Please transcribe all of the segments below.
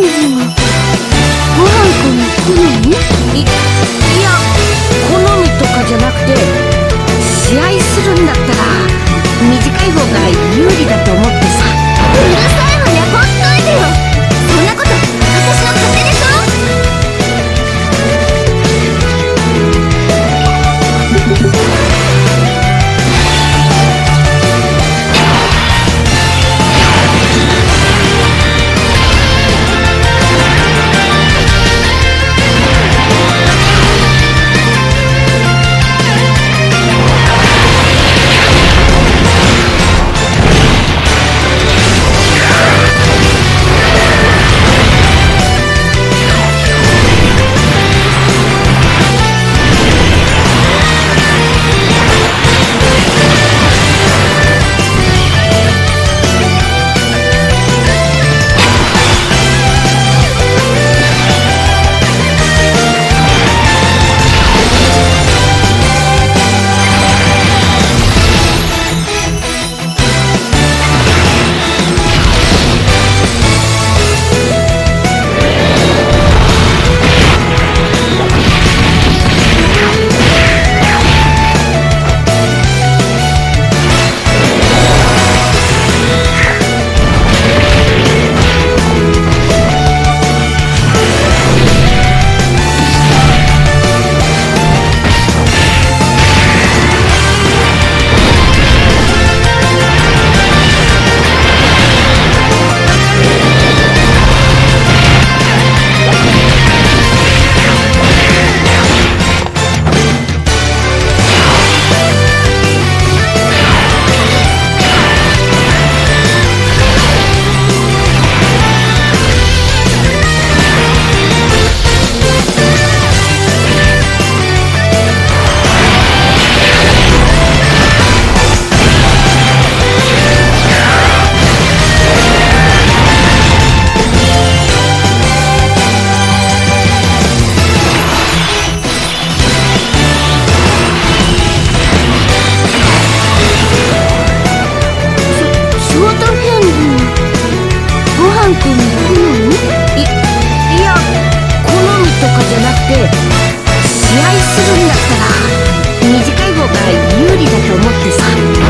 ンズがご飯くん好みいいや好みとかじゃなくて試合するんだったら短い方が有利だとン君ううんいいや好みとかじゃなくて試合するんだったら短い方が有利だと思ってさ。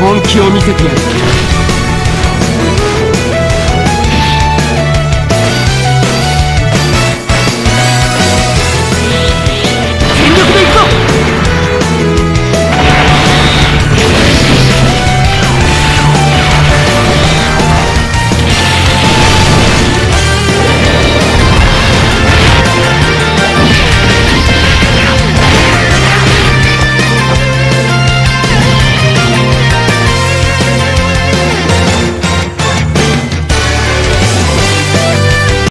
本気を見せてやる。